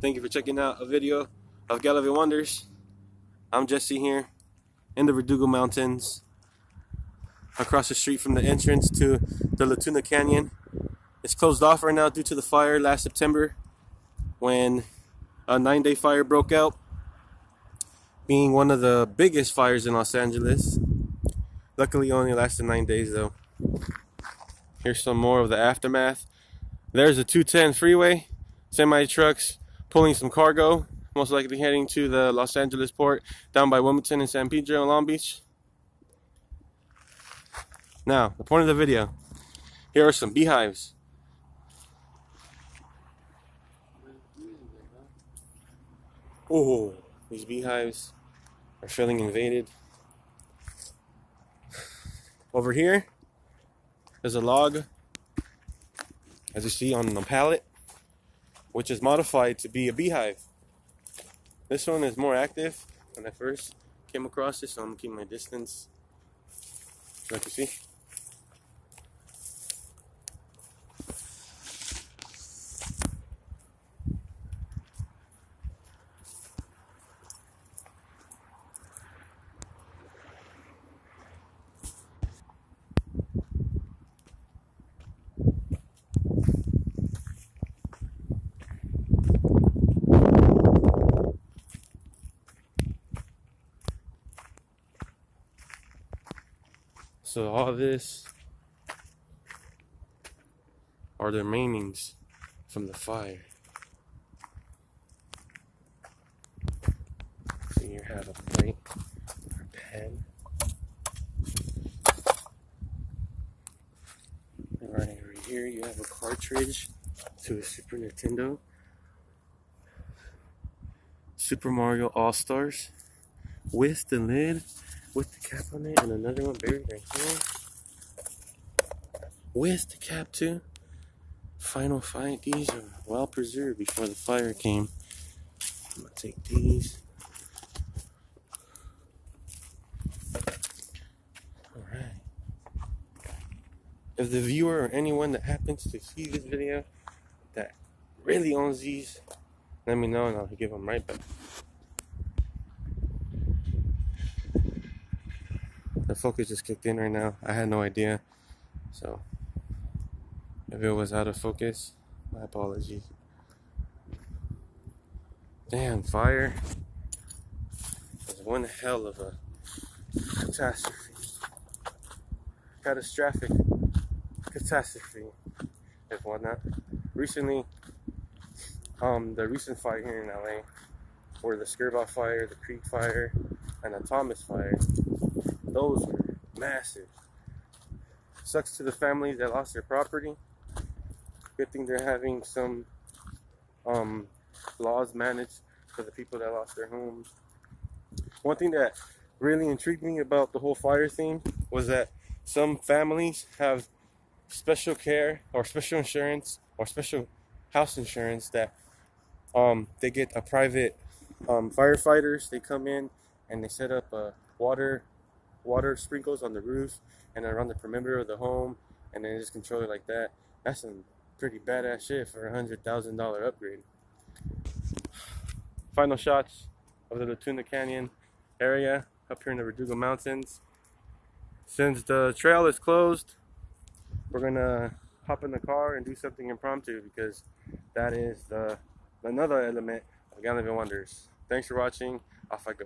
Thank you for checking out a video of Gallivan Wonders. I'm Jesse here in the Verdugo Mountains across the street from the entrance to the La Tuna Canyon. It's closed off right now due to the fire last September when a nine day fire broke out, being one of the biggest fires in Los Angeles. Luckily, only lasted nine days though. Here's some more of the aftermath. There's a 210 freeway, semi trucks pulling some cargo, most likely heading to the Los Angeles port down by Wilmington and San Pedro and Long Beach. Now, the point of the video here are some beehives. Oh, these beehives are feeling invaded. Over here, there's a log, as you see on the pallet, which is modified to be a beehive. This one is more active when I first came across it, so I'm keeping my distance. Like you see. So all this are the remainings from the fire. So you have a plate or pen. And right over here you have a cartridge to a Super Nintendo. Super Mario All-Stars with the lid with the cap on it and another one buried right here with the cap too. Final fight. These are well preserved before the fire came. I'm gonna take these. Alright. If the viewer or anyone that happens to see this video that really owns these, let me know and I'll give them right back. Focus just kicked in right now. I had no idea. So if it was out of focus, my apologies. Damn, fire was one hell of a catastrophe. Catastrophic catastrophe, if whatnot. Recently, um, the recent fire here in LA were the Skirball fire, the Creek fire, and the Thomas fire those were massive. Sucks to the families that lost their property. Good thing they're having some um, laws managed for the people that lost their homes. One thing that really intrigued me about the whole fire thing was that some families have special care or special insurance or special house insurance that um, they get a private um, firefighters. They come in and they set up a water water sprinkles on the roof and around the perimeter of the home, and then just control it like that. That's some pretty badass shit for a hundred thousand dollar upgrade. Final shots of the La Tuna Canyon area up here in the Verdugo Mountains. Since the trail is closed, we're gonna hop in the car and do something impromptu because that is the another element of Gallivan Wonders. Thanks for watching. Off I go.